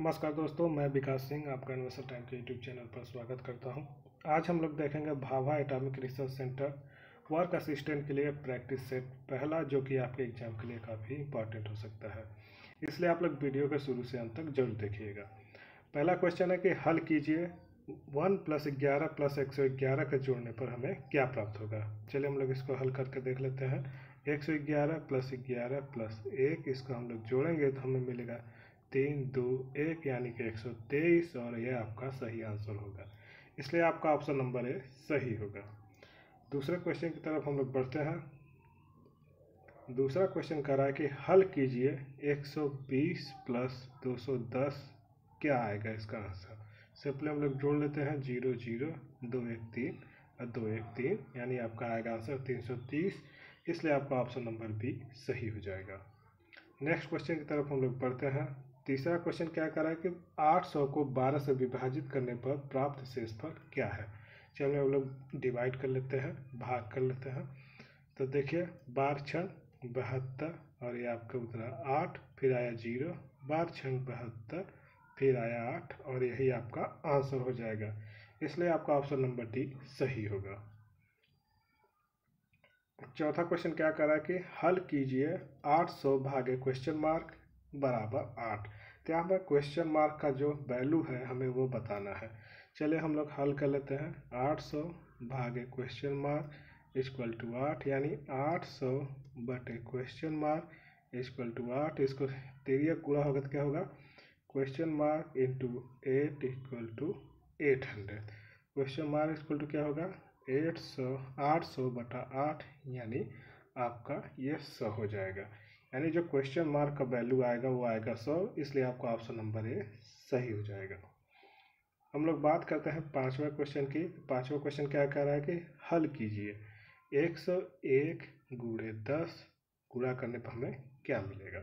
नमस्कार दोस्तों, मैं विकास सिंह, आपका यूनिवर्सल टाइम के यूट्यूब चैनल पर स्वागत करता हूँ। आज हम लोग देखेंगे Bhabha atomic research centre work assistant के लिए प्रैक्टिस सेट पहला, जो कि आपके एग्ज़ाम के लिए काफ़ी इंपॉर्टेंट हो सकता है। इसलिए आप लोग वीडियो के शुरू से अंत तक ज़रूर देखिएगा। पहला क्वेश्चन है कि हल कीजिए। वन प्लस ग्यारह प्लस एक सौ ग्यारह के जोड़ने पर हमें क्या प्राप्त होगा? चलिए हम लोग इसको हल करके देख लेते हैं। एक सौ ग्यारह प्लस ग्यारह प्लस एक, इसको हम लोग जोड़ेंगे तो हमें मिलेगा तीन दो एक यानी कि एक सौ तेईस और यह आपका सही आंसर होगा। इसलिए आपका ऑप्शन नंबर ए सही होगा। दूसरे क्वेश्चन की तरफ़ हम लोग बढ़ते हैं। दूसरा क्वेश्चन कह रहा है कि हल कीजिए 120 प्लस 210 क्या आएगा इसका आंसर? सिंपली हम लोग जोड़ लेते हैं, ज़ीरो ज़ीरो, दो एक तीन और दो एक तीन, यानी आपका आएगा आंसर 330 इसलिए आपका ऑप्शन नंबर बी सही हो जाएगा। नेक्स्ट क्वेश्चन की तरफ़ हम लोग बढ़ते हैं। तीसरा क्वेश्चन क्या करा है कि 800 को 12 से विभाजित करने पर प्राप्त शेषफल क्या है? चलिए हम लोग डिवाइड कर लेते हैं, भाग कर लेते हैं। तो देखिए, बार क्षण बहत्तर, और ये आपका उतरा आठ, फिर आया ज़ीरो, बार क्षण बहत्तर, फिर आया आठ, और यही आपका आंसर हो जाएगा। इसलिए आपका ऑप्शन नंबर डी सही होगा। चौथा क्वेश्चन क्या करा कि हल कीजिए 800 भागे क्वेश्चन मार्क बराबर आठ। तो यहाँ पर क्वेश्चन मार्क का जो वैल्यू है, हमें वो बताना है। चलिए हम लोग हल कर लेते हैं। आठ सौ भागे क्वेश्चन मार्क इक्वल टू आठ, यानी आठ सौ बटे क्वेश्चन मार्क इक्वल टू आठ, इसको तेरिया कूड़ा होगा तो क्या होगा? Question mark into eight equal to eight hundred question mark equal to क्या होगा? एट सौ, आठ सौ बटा आठ, यानी आपका ये सौ हो जाएगा। यानी जो क्वेश्चन मार्क का वैल्यू आएगा, वो आएगा सौ, इसलिए आपका ऑप्शन नंबर ए सही हो जाएगा। हम लोग बात करते हैं पाँचवा क्वेश्चन की। पाँचवा क्वेश्चन क्या कह रहा है कि हल कीजिए। एक सौ एक गुड़े दस गुड़ा करने पर हमें क्या मिलेगा?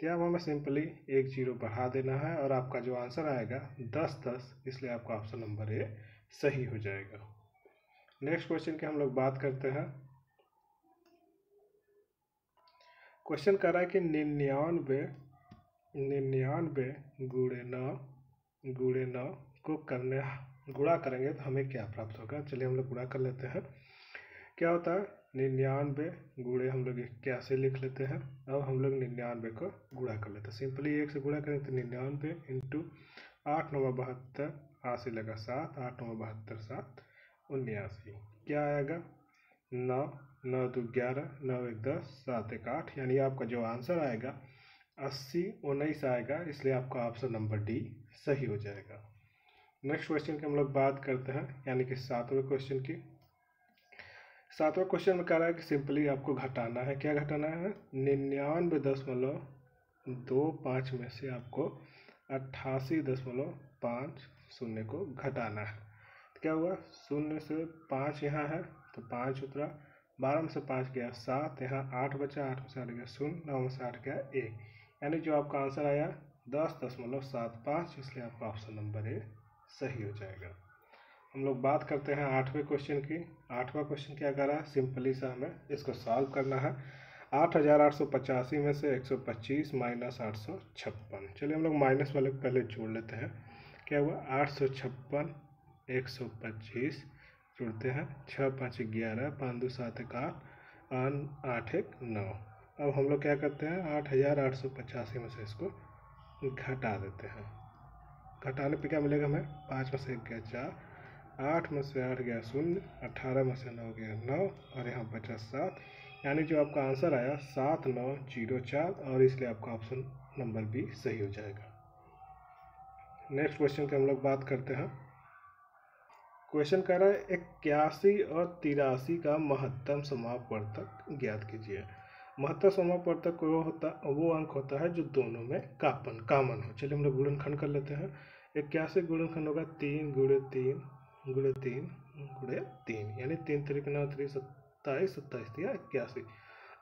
तो अब हमें सिंपली एक ज़ीरो बढ़ा देना है और आपका जो आंसर आएगा दस दस, इसलिए आपका ऑप्शन नंबर ए सही हो जाएगा। नेक्स्ट क्वेश्चन की हम लोग बात करते हैं। क्वेश्चन कर रहा है कि निन्यानवे निन्यानवे गुड़े नौ गुड़े नौ को करने गुड़ा करेंगे तो हमें क्या प्राप्त होगा? चलिए हम लोग गुड़ा कर लेते हैं। क्या होता है? निन्यानवे गुड़े हम लोग इक्यासी लिख लेते हैं? अब हम लोग निन्यानवे को गुड़ा कर लेते हैं। सिंपली एक से गुड़ा करें तो निन्यानवे इंटू आठ, नौ, बहत्तर आशी लगा सात, आठ, नौ, बहत्तर, सात, उन्यासी। क्या आएगा? नौ नौ दो ग्यारह, नौ एक दस, सात एक आठ, यानी आपका जो आंसर आएगा, अस्सी उन्नीस आएगा, इसलिए आपका ऑप्शन नंबर डी सही हो जाएगा। नेक्स्ट क्वेश्चन की हम लोग बात करते हैं, यानी कि सातवें क्वेश्चन की। सातवें क्वेश्चन में कह रहा है कि सिंपली आपको घटाना है। क्या घटाना है? निन्यानवे दशमलव दो पाँच में से आपको अट्ठासी दशमलव पाँच शून्य को घटाना है। तो क्या हुआ? शून्य से पाँच यहाँ है तो पाँच उतरा। बारह में से पाँच गया सात, यहाँ आठ बचा, आठ में से आठ गया शून्य, नौ में से आठ गया एक। यानी जो आपका आंसर आया, दस दशमलव सात पाँच, इसलिए आपका ऑप्शन नंबर ए सही हो जाएगा। हम लोग बात करते हैं आठवें क्वेश्चन की। आठवां क्वेश्चन क्या कर? रहा है सिंपली सा हमें इसको सॉल्व करना है। आठ हज़ार आठ सौ पचासी में से एक सौ पच्चीस माइनस आठ सौ छप्पन। चलिए हम लोग माइनस वाले पहले जोड़ लेते हैं। क्या हुआ? आठ सौ छप्पन, एक सौ पच्चीस जुड़ते हैं। छः पाँच ग्यारह, पाँच दो सात एक आठ आठ एक नौ। अब हम लोग क्या करते हैं? आठ हज़ार आठ सौ पचासी में से इसको घटा देते हैं। घटाने पे क्या मिलेगा हमें? पाँच में से एक गया चार, आठ में से आठ गया शून्य अट्ठारह में से नौ गया नौ, और यहाँ बचा सात। यानी जो आपका आंसर आया, सात नौ ज़ीरो चार, और इसलिए आपका ऑप्शन नंबर बी सही हो जाएगा। नेक्स्ट क्वेश्चन की हम लोग बात करते हैं। क्वेश्चन कह रहा है, इक्यासी और तिरासी का महत्तम समापवर्तक ज्ञात कीजिए। महत्तम समापवर्तक वो होता, वो अंक होता है जो दोनों में कापन, कामन हो। चलिए हम लोग गुणनखंड कर लेते हैं। इक्यासी गुणनखंड होगा तीन गुड़े तीन गुड़े तीन गुड़े तीन। यानी तीन तरीके नौ तरीक सत्ताईस सत्ताईस दिया इक्यासी।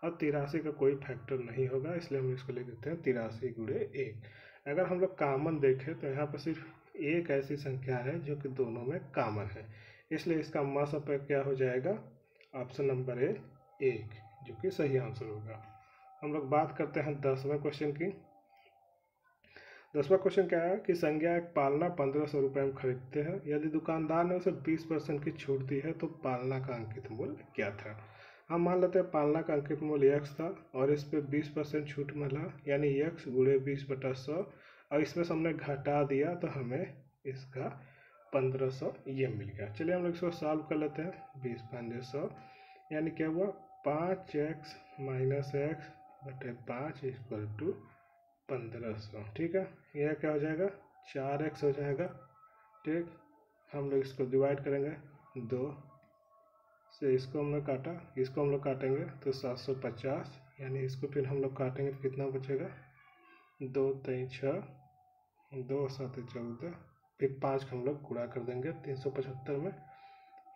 और तिरासी का कोई फैक्टर नहीं होगा, इसलिए हम इसको लिख देते हैं तिरासी गुड़े एक। अगर हम लोग कामन देखें तो यहाँ पर सिर्फ़ एक ऐसी संख्या है जो कि दोनों में कॉमन है। इसलिए इसका मास पर क्या हो जाएगा? ऑप्शन नंबर ए एक, जो कि सही आंसर होगा। हम लोग बात करते हैं दसवें क्वेश्चन की। दसवा क्वेश्चन क्या है कि संज्ञा एक पालना पंद्रह सौ रुपये में खरीदते हैं। यदि दुकानदार ने उसे बीस परसेंट की छूट दी है तो पालना का अंकित मूल्य क्या था? हम मान लेते हैं पालना का अंकित मूल्य यक्स था और इस पर बीस परसेंट छूट मिला, यानी यक्स गुड़े बीस बटा सौ और इसमें से हमने घटा दिया तो हमें इसका पंद्रह सौ ये मिल गया। चलिए हम लोग इसको सॉल्व कर लेते हैं। बीस पंद्रह सौ, यानी क्या हुआ? पाँच एक्स माइनस एक्स बटे पाँच इक्वल टू पंद्रह सौ, ठीक है? यह क्या हो जाएगा? चार एक्स हो जाएगा, ठीक? हम लोग इसको डिवाइड करेंगे। दो से इसको हम लोग काटा, इसको हम लोग काटेंगे तो सात सौ पचास, यानी इसको फिर हम लोग काटेंगे तो कितना बचेगा? दो, तीन छः दो, सात, चौदह, फिर पाँच का हम लोग गुड़ा कर देंगे तीन सौ पचहत्तर में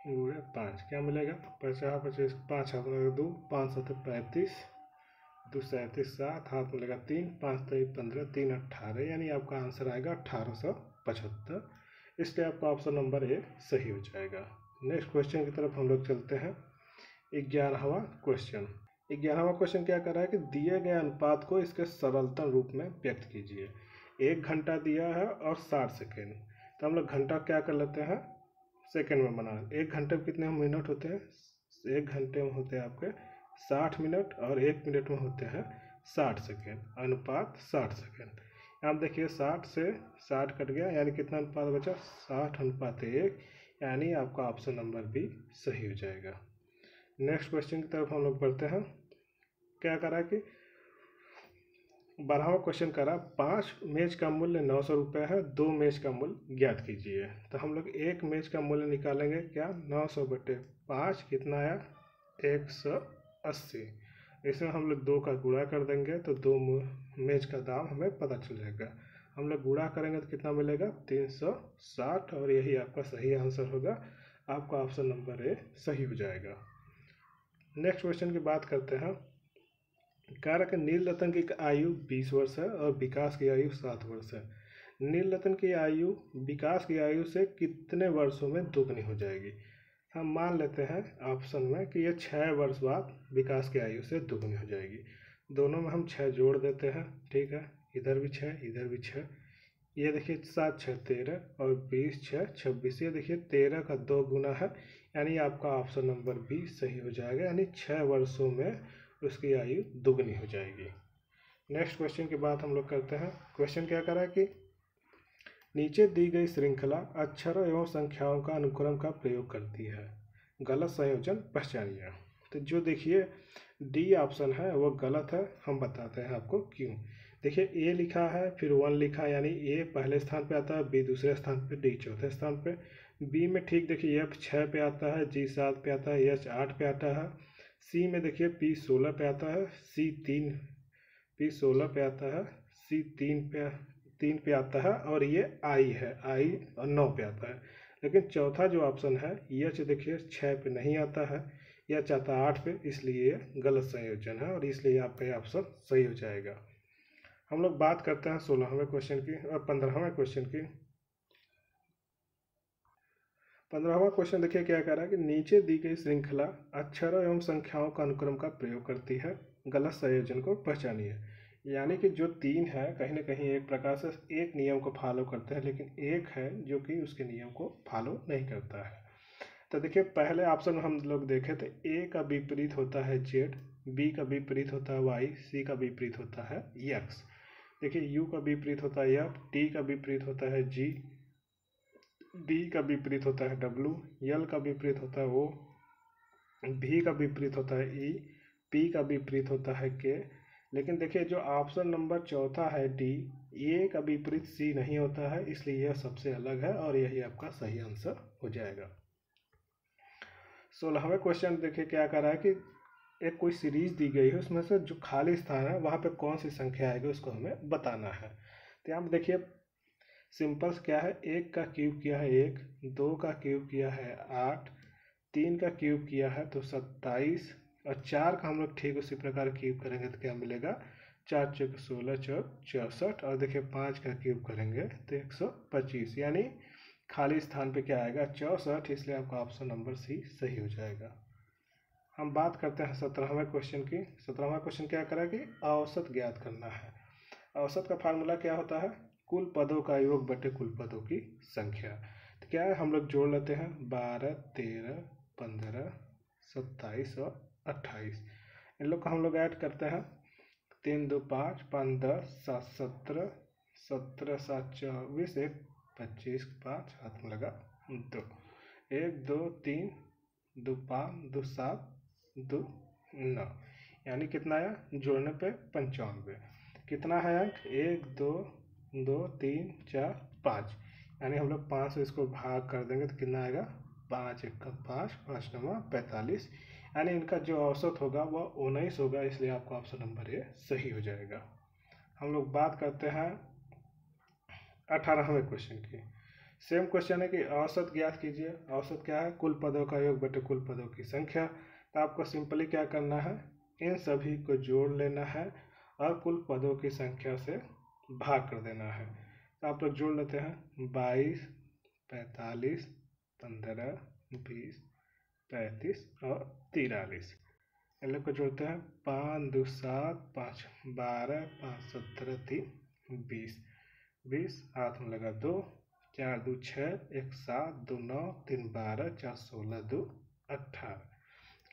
गुड़े पाँच। क्या मिलेगा? पचास पच्चीस पाँच हाथ में दो, पाँच, सात, पैंतीस, दो, सैंतीस, सात, हाथ में लगा तीन, पाँच तेईस पंद्रह, तीन, अट्ठारह, यानी आपका आंसर आएगा अट्ठारह सौ पचहत्तर। इसलिए आपका ऑप्शन नंबर ए सही हो जाएगा। नेक्स्ट क्वेश्चन की तरफ़ हम लोग चलते हैं। ग्यारहवा क्वेश्चन ग्यारहवा क्वेश्चन क्या कर रहा है कि दिए गए अनुपात को इसके सरलतम रूप में व्यक्त कीजिए। एक घंटा दिया है और साठ सेकेंड। तो हम लोग घंटा क्या कर लेते हैं? सेकेंड में बना एक घंटे में कितने मिनट होते हैं? एक घंटे में होते हैं आपके साठ मिनट और एक मिनट में होते हैं साठ सेकेंड। अनुपात साठ सेकेंड। यहाँ देखिए, साठ से साठ कट गया, यानी कितना अनुपात बचा? साठ अनुपात एक, यानी आपका ऑप्शन नंबर भी सही हो जाएगा। नेक्स्ट क्वेश्चन की तरफ़ हम लोग बढ़ते हैं। क्या करा कि बारहवा क्वेश्चन करा, पाँच मेज का मूल्य नौ सौ रुपये है, दो मेज का मूल्य ज्ञात कीजिए। तो हम लोग एक मेज का मूल्य निकालेंगे, क्या? नौ सौ बटे पाँच कितना आया? एक सौ अस्सी। इसमें हम लोग दो का गुणा कर देंगे तो दो मेज का दाम हमें पता चल जाएगा। हम लोग गुड़ा करेंगे तो कितना मिलेगा? तीन सौ साठ, और यही आपका सही आंसर होगा। आपका ऑप्शन नंबर ए सही हो जाएगा। नेक्स्ट क्वेश्चन की बात करते हैं। कारक नील रतन की आयु बीस वर्ष है और विकास की आयु सात वर्ष है। नील रतन की आयु, विकास की आयु से कितने वर्षों में दोगुनी हो जाएगी? हम मान लेते हैं ऑप्शन में कि यह छः वर्ष बाद विकास की आयु से दुगनी हो जाएगी। दोनों में हम छः जोड़ देते हैं, ठीक है? इधर भी छः इधर भी छः ये देखिए सात छः तेरह और बीस छः छब्बीस, ये देखिए तेरह का दो गुना है। यानी आपका ऑप्शन नंबर बी सही हो जाएगा, यानी छः वर्षों में उसकी आयु दुगनी हो जाएगी। नेक्स्ट क्वेश्चन की बात हम लोग करते हैं। क्वेश्चन क्या करा कि नीचे दी गई श्रृंखला अक्षरों एवं संख्याओं का अनुक्रम का प्रयोग करती है। गलत संयोजन पहचानिए। तो जो देखिए डी ऑप्शन है, वो गलत है, हम बताते हैं आपको क्यों। देखिए ए लिखा है, फिर वन लिखा, यानी ए पहले स्थान पे आता है बी दूसरे स्थान पे डी चौथे स्थान पे। बी में ठीक देखिए एफ़ छः पे आता है, जी सात पे आता है एच आठ पे आता है। सी में देखिए, पी सोलह पे आता है, सी तीन, पी सोलह पे आता है, सी तीन पे तीन पे आता है और ये आई है, आई और नौ पे आता है। लेकिन चौथा जो ऑप्शन है, यच देखिए, छः पे नहीं आता है यह चाहता है आठ पे, इसलिए गलत संयोजन है और इसलिए आपका ये ऑप्शन सही हो जाएगा। हम लोग बात करते हैं सोलहवें क्वेश्चन की और पंद्रहवें क्वेश्चन की। पंद्रहवा क्वेश्चन देखिए क्या कह रहा है कि नीचे दी गई श्रृंखला अक्षरों एवं संख्याओं का अनुक्रम का प्रयोग करती है। गलत संयोजन को पहचानिए। यानी कि जो तीन है, कहीं ना कहीं एक प्रकार से एक नियम को फॉलो करते हैं, लेकिन एक है जो कि उसके नियम को फॉलो नहीं करता है। तो देखिए, पहले ऑप्शन में हम लोग देखें तो ए का विपरीत होता है जेड बी का विपरीत होता है वाई सी का विपरीत होता है यक्स देखिए यू का विपरीत होता है एफ़ टी का विपरीत होता है जी डी का विपरीत होता है डब्लू यल का विपरीत होता है ओ भी का विपरीत होता है ई पी का विपरीत होता है के लेकिन देखिए, जो ऑप्शन नंबर चौथा है डी ए का विपरीत सी नहीं होता है, इसलिए यह सबसे अलग है और यही आपका सही आंसर हो जाएगा। सोलहवें क्वेश्चन देखिए क्या कर रहा है कि एक कोई सीरीज़ दी गई है, उसमें से जो खाली स्थान है, वहाँ पे कौन सी संख्या आएगी, उसको हमें बताना है। तो यहाँ देखिए सिंपल क्या है? एक का क्यूब किया है एक, दो का क्यूब किया है आठ, तीन का क्यूब किया है तो सत्ताईस, और चार का हम लोग ठीक उसी प्रकार क्यूब करेंगे तो क्या मिलेगा? चार चौक सोलह चौक चौंसठ, और देखिए पाँच का क्यूब करेंगे तो एक सौ पच्चीस, यानी खाली स्थान पे क्या आएगा? चौंसठ, इसलिए आपका ऑप्शन नंबर सी सही हो जाएगा। हम बात करते हैं सत्रहवें क्वेश्चन की। सत्रहवा क्वेश्चन क्या करा कि औसत ज्ञात करना है। औसत का फार्मूला क्या होता है? कुल पदों का योग बटे कुल पदों की संख्या। तो क्या है हम लोग जोड़ लेते हैं? बारह, तेरह, पंद्रह, सत्ताईस और अट्ठाईस। इन लोग को हम लोग ऐड करते हैं। तीन, दो, पाँच पाँच दस सात, सत्रह सत्रह, सात, चौबीस, एक, पच्चीस, पाँच, हाथ में लगा, दो। एक, दो, तीन, दो, पाँच, दो, सात, दो, नौ। यानी कितना आया? जोड़ने पे पंचानवे। कितना है अंक? एक, दो दो, तीन, चार, पाँच। यानी हम लोग पाँच से इसको भाग कर देंगे तो कितना आएगा? पाँच। एक का पाँच पाँच नंबर पैंतालीस। यानी इनका जो औसत होगा वह उन्नीस होगा, इसलिए आपका ऑप्शन नंबर ए सही हो जाएगा। हम लोग बात करते हैं अठारहवें क्वेश्चन की। सेम क्वेश्चन है कि औसत ज्ञात कीजिए। औसत क्या है? कुल पदों का योग बटे कुल पदों की संख्या। तो आपको सिंपली क्या करना है? इन सभी को जोड़ लेना है और कुल पदों की संख्या से भाग कर देना है। तो आप लोग जोड़ लेते हैं। बाईस, पैंतालीस, पंद्रह, बीस, पैंतीस और तिरालीस। इन लोग को जोड़ते हैं। पाँच, दो, सात, पाँच, बारह, पाँच, सत्रह, तीन, बीस। बीस, हाथ में लगा दो। चार, दो, छः, एक, सात, दो, नौ, तीन, बारह, चार, सोलह, दो अट्ठारह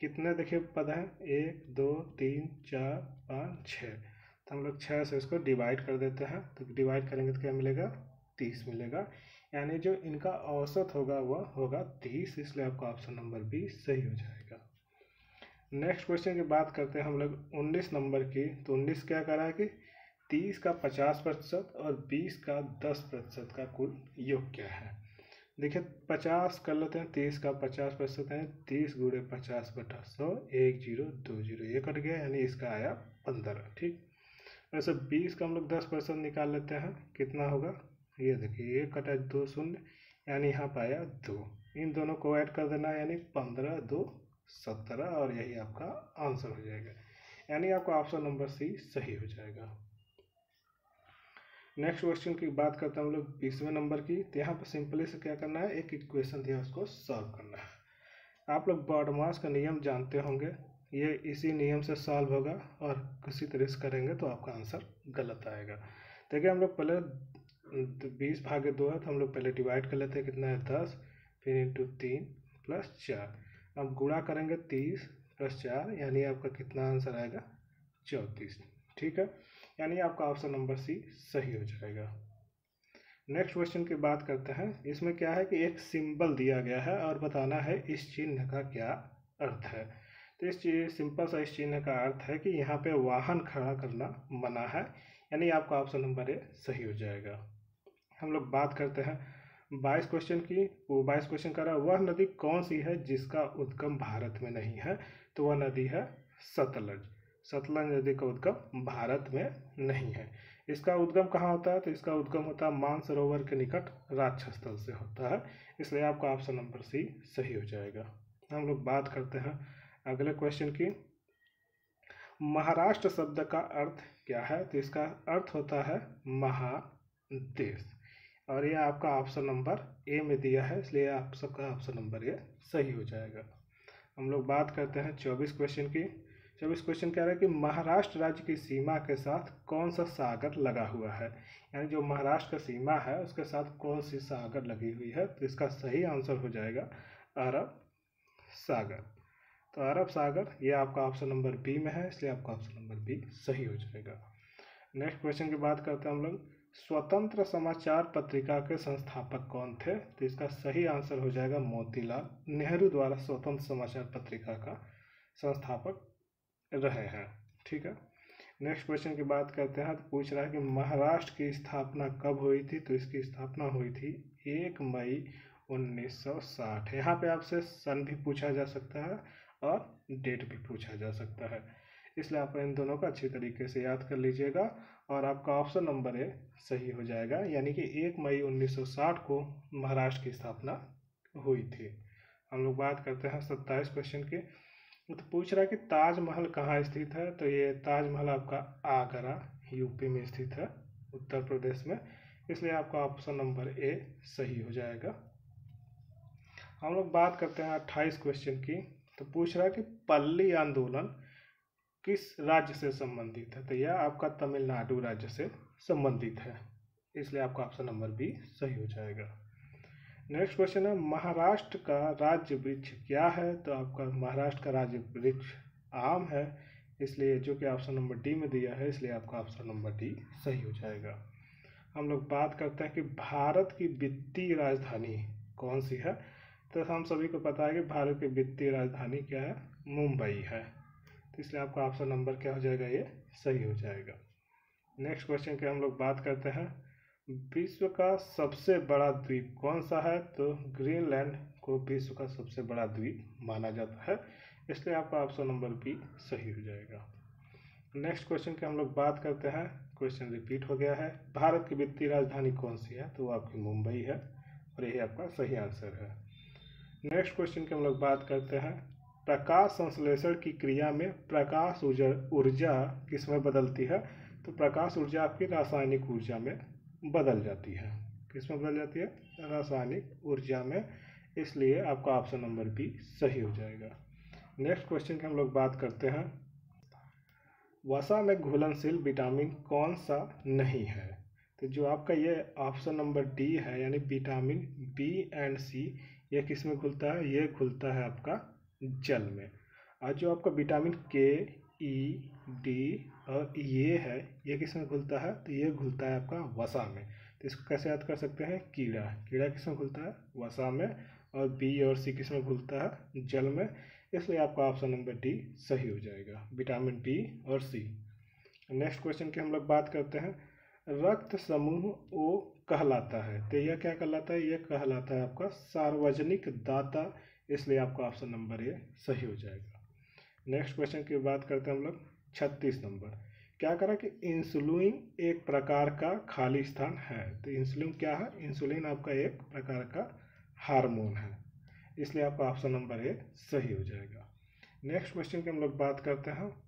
कितने देखिए पद हैं? एक, दो, तीन, चार, पाँच, छः। तो हम लोग छः से इसको डिवाइड कर देते हैं। तो डिवाइड करेंगे तो क्या मिलेगा? तीस मिलेगा। यानी जो इनका औसत होगा, वह होगा तीस, इसलिए आपका ऑप्शन नंबर बी सही हो जाएगा। नेक्स्ट क्वेश्चन की बात करते हैं हम लोग उन्नीस नंबर की। तो उन्नीस क्या करा है कि तीस का पचास प्रतिशत और बीस का दस प्रतिशत का कुल योग क्या है? देखिए, पचास कर लेते हैं, तीस का पचास प्रतिशत है, तीस गुड़े पचास बटा सौ, एक ज़ीरो, दो ज़ीरो, ये कट गया, यानी इसका आया पंद्रह, ठीक? वैसे बीस का हम लोग दस परसेंट निकाल लेते हैं। कितना होगा? ये देखिए, एक कटा दो शून्य, यानी यहाँ पर आया दो। इन दोनों को ऐड कर देना, यानी पंद्रह, दो, सत्रह, और यही आपका आंसर हो जाएगा। यानी आपका ऑप्शन नंबर सी सही हो जाएगा। नेक्स्ट क्वेश्चन की बात करते हैं हम लोग बीसवें नंबर की। तो यहाँ पर सिंपली से क्या करना है? एक इक्वेशन दिया उसको सॉल्व करना है। आप लोग बॉडमास का नियम जानते होंगे। ये इसी नियम से सॉल्व होगा और किसी तरह से करेंगे तो आपका आंसर गलत आएगा। देखिए, हम लोग पहले बीस भागे दो है तो हम लोग पहले डिवाइड कर लेते हैं, कितना है दस, फिर इंटू तीन प्लस चार। अब गुणा करेंगे तीस प्लस चार, यानी आपका कितना आंसर आएगा? चौंतीस। ठीक है? यानी आपका ऑप्शन नंबर सी सही हो जाएगा। नेक्स्ट क्वेश्चन की बात करते हैं। इसमें क्या है कि एक सिंबल दिया गया है और बताना है इस चिन्ह का क्या अर्थ है। तो इस चीज़, सिंपल सा इस चिन्ह का अर्थ है कि यहाँ पे वाहन खड़ा करना मना है, यानी आपका ऑप्शन नंबर ए सही हो जाएगा। हम लोग बात करते हैं बाईस क्वेश्चन की, वो बाईस क्वेश्चन कर रहा है, वह नदी कौन सी है जिसका उद्गम भारत में नहीं है? तो वह नदी है सतलज। सतलज नदी का उद्गम भारत में नहीं है। इसका उद्गम कहाँ होता है? तो इसका उद्गम होता है मानसरोवर के निकट राक्षस्थल से होता है, इसलिए आपका ऑप्शन नंबर सी सही हो जाएगा। हम लोग बात करते हैं अगले क्वेश्चन की, महाराष्ट्र शब्द का अर्थ क्या है? तो इसका अर्थ होता है महादेश और ये आपका ऑप्शन नंबर ए में दिया है, इसलिए आप सबका ऑप्शन नंबर ए सही हो जाएगा। हम लोग बात करते हैं चौबीस क्वेश्चन की। चौबीस क्वेश्चन कह रहा है कि महाराष्ट्र राज्य की सीमा के साथ कौन सा सागर लगा हुआ है? यानी जो महाराष्ट्र का सीमा है, उसके साथ कौन सी सागर लगी हुई है? तो इसका सही आंसर हो जाएगा अरब सागर। तो अरब सागर, ये आपका ऑप्शन नंबर बी में है, इसलिए आपका ऑप्शन नंबर बी सही हो जाएगा। नेक्स्ट क्वेश्चन की बात करते हैं हम लोग। स्वतंत्र समाचार पत्रिका के संस्थापक कौन थे? तो इसका सही आंसर हो जाएगा मोतीलाल नेहरू द्वारा स्वतंत्र समाचार पत्रिका का संस्थापक रहे हैं। ठीक है? नेक्स्ट क्वेश्चन की बात करते हैं तो पूछ रहा है कि महाराष्ट्र की स्थापना कब हुई थी? तो इसकी स्थापना हुई थी एक मई 1960 यहाँ पे आपसे सन भी पूछा जा सकता है और डेट भी पूछा जा सकता है। इसलिए आप इन दोनों का अच्छी तरीके से याद कर लीजिएगा और आपका ऑप्शन नंबर ए सही हो जाएगा, यानी कि एक मई 1960 को महाराष्ट्र की स्थापना हुई थी। हम लोग बात करते हैं सत्ताईस क्वेश्चन की। तो पूछ रहा है कि ताजमहल कहाँ स्थित है? तो ये ताजमहल आपका आगरा यूपी में स्थित है, उत्तर प्रदेश में। इसलिए आपका ऑप्शन नंबर ए सही हो जाएगा। हम लोग बात करते हैं अट्ठाईस क्वेश्चन की। तो पूछ रहा है कि पल्ली आंदोलन किस राज्य से संबंधित है? तो यह आपका तमिलनाडु राज्य से संबंधित है, इसलिए आपका ऑप्शन नंबर बी सही हो जाएगा। नेक्स्ट क्वेश्चन है, महाराष्ट्र का राज्य वृक्ष क्या है? तो आपका महाराष्ट्र का राज्य वृक्ष आम है, इसलिए जो कि ऑप्शन नंबर डी में दिया है, इसलिए आपका ऑप्शन नंबर डी सही हो जाएगा। हम लोग बात करते हैं कि भारत की वित्तीय राजधानी कौन सी है? तो हम सभी को पता है कि भारत की वित्तीय राजधानी क्या है? मुंबई है। तो इसलिए आपका ऑप्शन नंबर क्या हो जाएगा? ये सही हो जाएगा। नेक्स्ट क्वेश्चन की हम लोग बात करते हैं। विश्व का सबसे बड़ा द्वीप कौन सा है? तो ग्रीनलैंड को विश्व का सबसे बड़ा द्वीप माना जाता है। इसलिए आपका ऑप्शन नंबर बी सही हो जाएगा। नेक्स्ट क्वेश्चन की हम लोग बात करते हैं। क्वेश्चन रिपीट हो गया है। भारत की वित्तीय राजधानी कौन सी है? तो वो आपकी मुंबई है। और यही आपका सही आंसर है। नेक्स्ट क्वेश्चन की हम लोग बात करते हैं। प्रकाश संश्लेषण की क्रिया में प्रकाश ऊर्जा किसमें बदलती है? तो प्रकाश ऊर्जा आपकी रासायनिक ऊर्जा में बदल जाती है। किसमें बदल जाती है? रासायनिक ऊर्जा में। इसलिए आपका ऑप्शन नंबर बी सही हो जाएगा। नेक्स्ट क्वेश्चन की हम लोग बात करते हैं। वसा में घुलनशील विटामिन कौन सा नहीं है? तो जो आपका ये ऑप्शन नंबर डी है, यानी विटामिन बी एंड सी ये किसमें घुलता है? ये घुलता है आपका जल में। और जो आपका विटामिन के ई डी और ये है, ये किसमें घुलता है? तो ये घुलता है आपका वसा में। तो इसको कैसे याद कर सकते हैं? कीड़ा। कीड़ा किसमें घुलता है? वसा में। और बी और सी किसमें घुलता है? जल में। इसलिए आपका ऑप्शन नंबर डी सही हो जाएगा। विटामिन बी और सी नेक्स्ट क्वेश्चन की हम लोग बात करते हैं। रक्त समूह ओ कहलाता है। तो यह क्या कहलाता है? यह कहलाता है आपका सार्वजनिक दाता, इसलिए आपका ऑप्शन नंबर ए सही हो जाएगा। नेक्स्ट क्वेश्चन की बात करते हैं हम लोग, छत्तीस नंबर। क्या करा कि इंसुलिन एक प्रकार का खाली स्थान है। तो इंसुलिन क्या है? इंसुलिन आपका एक प्रकार का हार्मोन है। इसलिए आपका ऑप्शन नंबर ए सही हो जाएगा। नेक्स्ट क्वेश्चन की हम लोग बात करते हैं।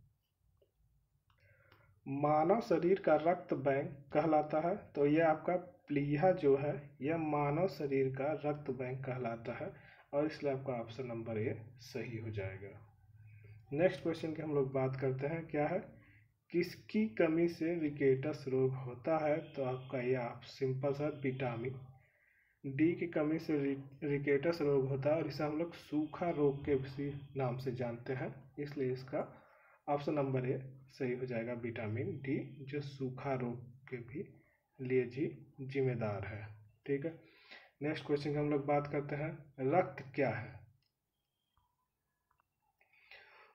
मानव शरीर का रक्त बैंक कहलाता है। तो यह आपका प्लीहा जो है यह मानव शरीर का रक्त बैंक कहलाता है और इसलिए आपका ऑप्शन नंबर ए सही हो जाएगा। नेक्स्ट क्वेश्चन की हम लोग बात करते हैं, क्या है? किसकी कमी से रिकेटस रोग होता है? तो आपका यह आप सिंपल सा विटामिन डी की कमी से रिकेटस रोग होता है और इसे हम लोग सूखा रोग के नाम से जानते हैं, इसलिए इसका ऑप्शन नंबर ए सही हो जाएगा विटामिन डी, जो सूखा रोग के भी लिए जी जिम्मेदार है। ठीक है? नेक्स्ट क्वेश्चन हम लोग बात करते हैं, रक्त क्या है?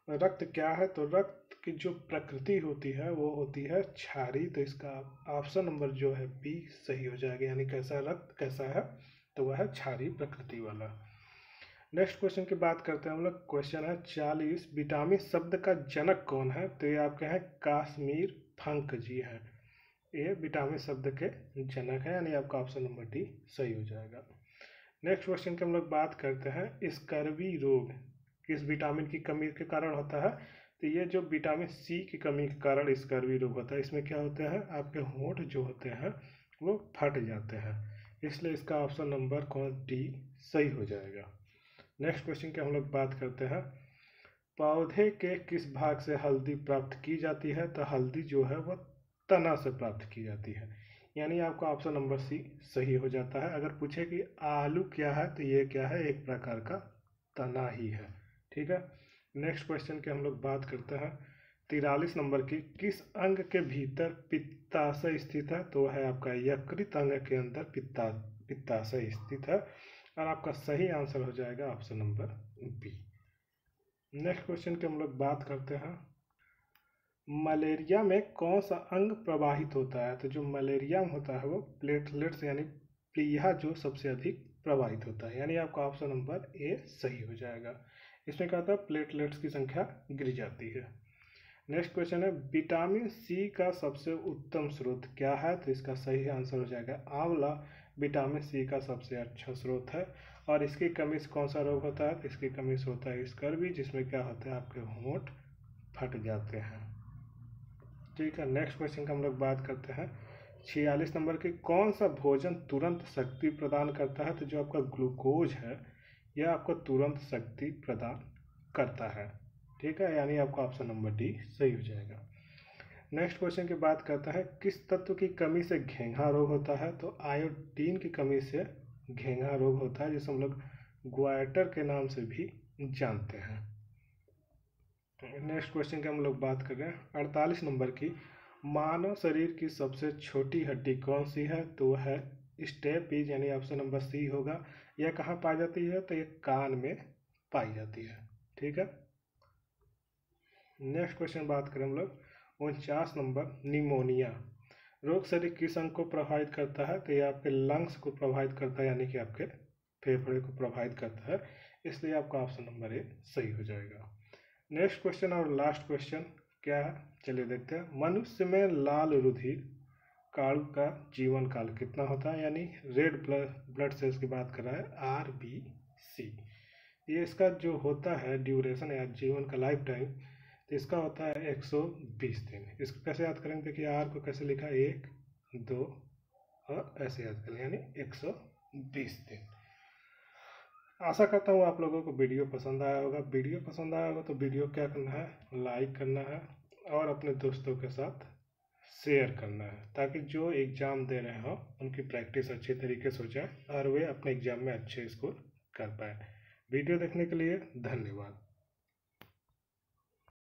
रक्त क्या है? तो रक्त की जो प्रकृति होती है, वो होती है क्षारी। तो इसका ऑप्शन नंबर जो है बी सही हो जाएगा। यानी कैसा रक्त कैसा है? तो वह है क्षारी प्रकृति वाला। नेक्स्ट क्वेश्चन की बात करते हैं हम लोग। क्वेश्चन है चालीस। विटामिन शब्द का जनक कौन है? तो ये आपके हैं काश्मीर फंक जी हैं। ये विटामिन शब्द के जनक है, यानी आपका ऑप्शन नंबर डी सही हो जाएगा। नेक्स्ट क्वेश्चन की हम लोग बात करते हैं, स्कर्वी रोग। किस विटामिन की कमी के कारण होता है? तो ये जो विटामिन सी की कमी के कारण स्कर्वी रोग होता है, इसमें क्या होता है? आपके होंठ जो होते हैं, वो फट जाते हैं। इसलिए इसका ऑप्शन नंबर कौन? डी सही हो जाएगा। नेक्स्ट क्वेश्चन की हम लोग बात करते हैं। पौधे के किस भाग से हल्दी प्राप्त की जाती है? तो हल्दी जो है वो तना से प्राप्त की जाती है। यानी आपका ऑप्शन नंबर सी सही हो जाता है। अगर पूछे कि आलू क्या है तो ये क्या है? एक प्रकार का तना ही है। ठीक है? नेक्स्ट क्वेश्चन की हम लोग बात करते हैं। तिरालीस नंबर की, किस अंग के भीतर पित्ताशय स्थित है? तो है आपका यकृत अंग के अंदर पित्ता, पित्ताशय स्थित है। और आपका सही आंसर हो जाएगा option number B. Next question की हम लोग बात करते हैं। मलेरिया में कौन सा अंग प्रवाहित होता है? तो जो मलेरिया में होता है वो प्लेटलेट्स, यानी प्लीहा जो सबसे अधिक प्रवाहित होता है, यानी आपका ऑप्शन नंबर ए सही हो जाएगा। इसमें क्या होता है? प्लेटलेट्स की संख्या गिर जाती है। नेक्स्ट क्वेश्चन है, विटामिन सी का सबसे उत्तम स्रोत क्या है? तो इसका सही आंसर हो जाएगा आंवला। विटामिन सी का सबसे अच्छा स्रोत है। और इसकी कमी से कौन सा रोग होता है? इसकी कमी से होता है स्कर्वी जिसमें क्या होता है? आपके होंठ फट जाते हैं। ठीक है नेक्स्ट क्वेश्चन का हम लोग बात करते हैं। छियालीस नंबर के, कौन सा भोजन तुरंत शक्ति प्रदान करता है? तो जो आपका ग्लूकोज है, यह आपको तुरंत शक्ति प्रदान करता है। ठीक है, यानी आपका ऑप्शन नंबर डी सही हो जाएगा। नेक्स्ट क्वेश्चन की बात करता है, किस तत्व की कमी से घेंघा रोग होता है? तो आयोडीन की कमी से घेंघा रोग होता है, जिसे हम लोग ग्वाइटर के नाम से भी जानते हैं। नेक्स्ट क्वेश्चन की हम लोग बात कर रहे हैं, अड़तालीस नंबर की, मानव शरीर की सबसे छोटी हड्डी कौन सी है? तो वह है स्टेप इज़ यानी ऑप्शन नंबर सी होगा। यह कहाँ पाई जाती है? तो ये कान में पाई जाती है। ठीक है? नेक्स्ट क्वेश्चन बात करें हम लोग। उनचास नंबर, निमोनिया। रोग शरीर किस अंग को प्रभावित करता है तो ये आपके लंग्स को प्रभावित करता है, यानी कि आपके फेफड़े को प्रभावित करता है, इसलिए आपका ऑप्शन नंबर ए सही हो जाएगा। नेक्स्ट क्वेश्चन और लास्ट क्वेश्चन क्या है? चलिए देखते हैं। मनुष्य में लाल रुधिर काल का जीवन काल कितना होता है? यानी रेड ब्लड सेल्स की बात कर रहा है आर बी सी ये इसका जो होता है ड्यूरेशन या जीवन का लाइफ टाइम तो इसका होता है 120 दिन। इसको कैसे याद करेंगे देखिए आर को कैसे लिखा? एक, दो, और ऐसे याद करें, यानी 120 दिन। आशा करता हूँ आप लोगों को वीडियो पसंद आया होगा। वीडियो पसंद आया होगा तो वीडियो क्या करना है? लाइक करना है और अपने दोस्तों के साथ शेयर करना है, ताकि जो एग्ज़ाम दे रहे हो, उनकी प्रैक्टिस अच्छे तरीके से हो जाए और वे अपने एग्ज़ाम में अच्छे स्कोर कर पाए। वीडियो देखने के लिए धन्यवाद।